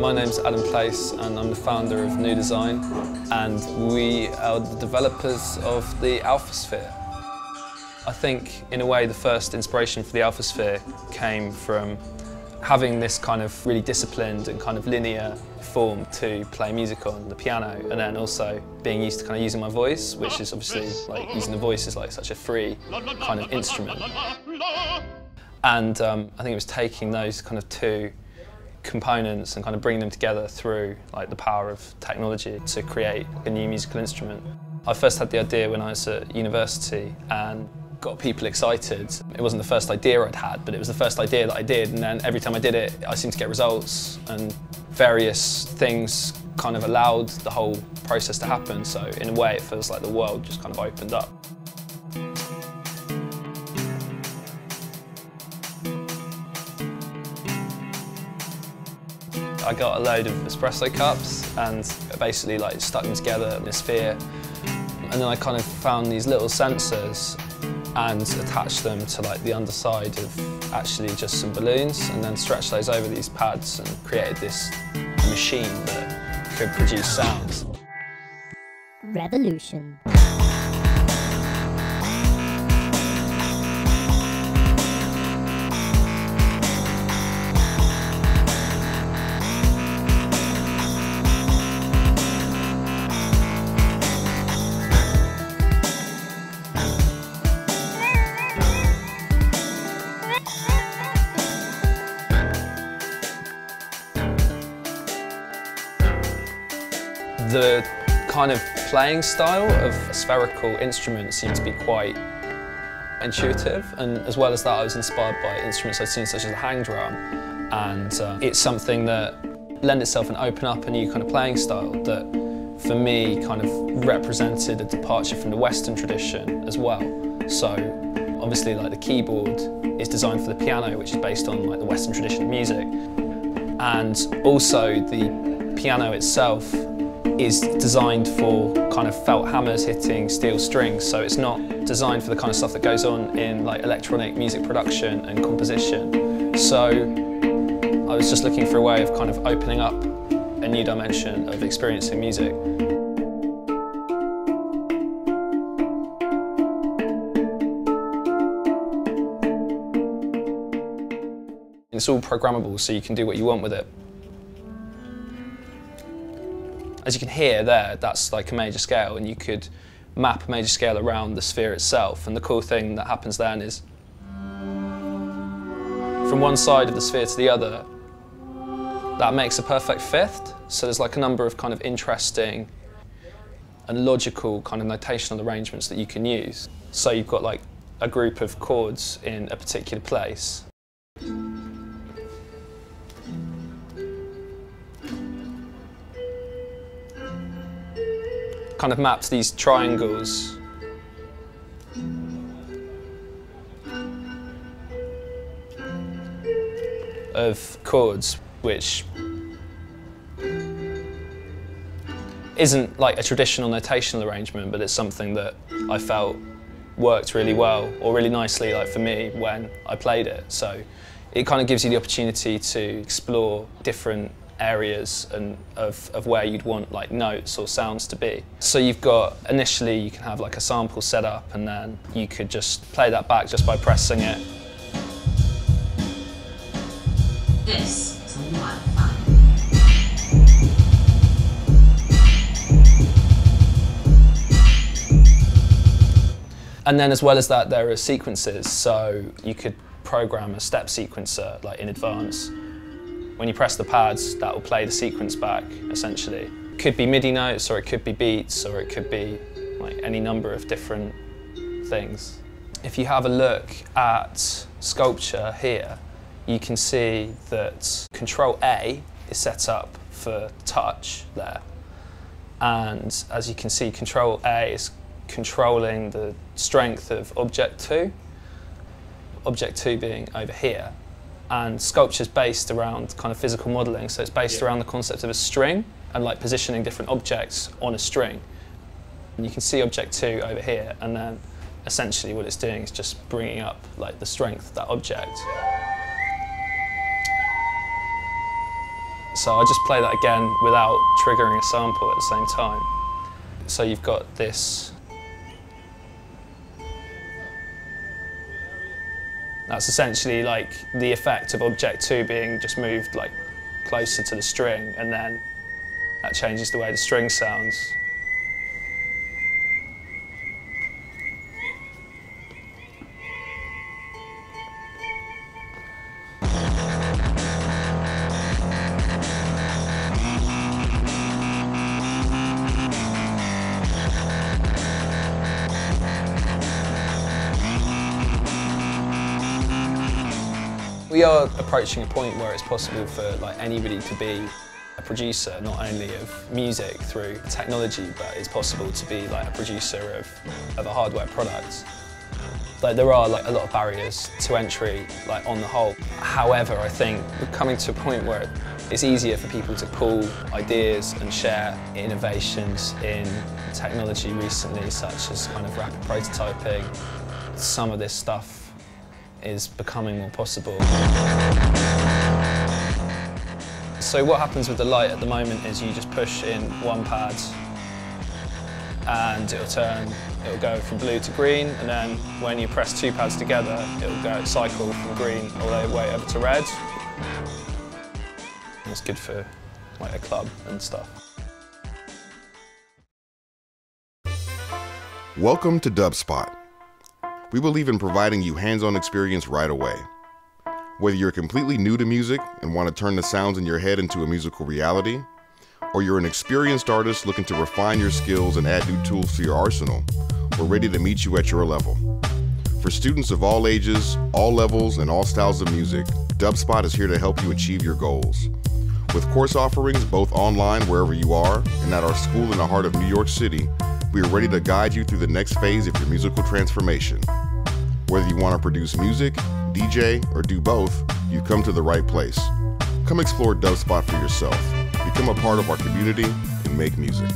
My name's Adam Place and I'm the founder of nu desine and we are the developers of the Alphasphere. I think in a way the first inspiration for the Alphasphere came from having this kind of really disciplined and kind of linear form to play music on the piano and then also being used to kind of using my voice which is obviously like using the voice is like such a free kind of instrument and um, I think it was taking those kind of two components and kind of bring them together through like the power of technology to create a new musical instrument. I first had the idea when I was at university and got people excited. It wasn't the first idea I'd had, but it was the first idea that I did, and then every time I did it, I seemed to get results, and various things kind of allowed the whole process to happen, so in a way it feels like the world just kind of opened up. I got a load of espresso cups and basically like stuck them together in a sphere and then I kind of found these little sensors and attached them to like the underside of actually just some balloons and then stretched those over these pads and created this machine that could produce sounds. Revolution. The kind of playing style of spherical instruments seemed to be quite intuitive and as well as that I was inspired by instruments I'd seen such as the hang drum and uh, it's something that lend itself and open up a new kind of playing style that for me kind of represented a departure from the western tradition as well. So obviously like the keyboard is designed for the piano which is based on like the western tradition of music and also the piano itself is designed for kind of felt hammers hitting steel strings, so it's not designed for the kind of stuff that goes on in like electronic music production and composition. So I was just looking for a way of kind of opening up a new dimension of experiencing music. It's all programmable, so you can do what you want with it. As you can hear there, that's like a major scale and you could map a major scale around the sphere itself. And the cool thing that happens then is from one side of the sphere to the other, that makes a perfect fifth. So there's like a number of kind of interesting and logical kind of notational arrangements that you can use. So you've got like a group of chords in a particular place kind of maps these triangles. Of chords which isn't like a traditional notational arrangement but it's something that I felt worked really well or really nicely like for me when I played it. So it kind of gives you the opportunity to explore different areas and of, of where you'd want like notes or sounds to be. So you've got, initially you can have like a sample set up and then you could just play that back just by pressing it. This is a Wi-Fi. And then as well as that, there are sequences. So you could program a step sequencer like in advance when you press the pads, that will play the sequence back, essentially. It could be MIDI notes, or it could be beats, or it could be like any number of different things. If you have a look at Sculpture here, you can see that Control A is set up for touch there. And as you can see, Control A is controlling the strength of Object 2, Object 2 being over here and sculpture is based around kind of physical modelling. So it's based yeah. around the concept of a string and like positioning different objects on a string. And you can see object two over here, and then essentially what it's doing is just bringing up like the strength of that object. So I just play that again without triggering a sample at the same time. So you've got this. That's essentially like the effect of object two being just moved like closer to the string and then that changes the way the string sounds. We are approaching a point where it's possible for like anybody to be a producer, not only of music through technology, but it's possible to be like a producer of, of a hardware product. Like there are like a lot of barriers to entry, like on the whole. However, I think we're coming to a point where it's easier for people to pull ideas and share innovations in technology recently, such as kind of rapid prototyping. Some of this stuff is becoming more possible. So what happens with the light at the moment is you just push in one pad and it'll turn, it'll go from blue to green and then when you press two pads together it'll go cycle from green all the way over to red. It's good for like a club and stuff. Welcome to Dubspot. We believe in providing you hands-on experience right away. Whether you're completely new to music and want to turn the sounds in your head into a musical reality, or you're an experienced artist looking to refine your skills and add new tools to your arsenal, we're ready to meet you at your level. For students of all ages, all levels, and all styles of music, Dubspot is here to help you achieve your goals. With course offerings both online wherever you are and at our school in the heart of New York City, we are ready to guide you through the next phase of your musical transformation. Whether you want to produce music, DJ, or do both, you've come to the right place. Come explore Dubspot for yourself, become a part of our community, and make music.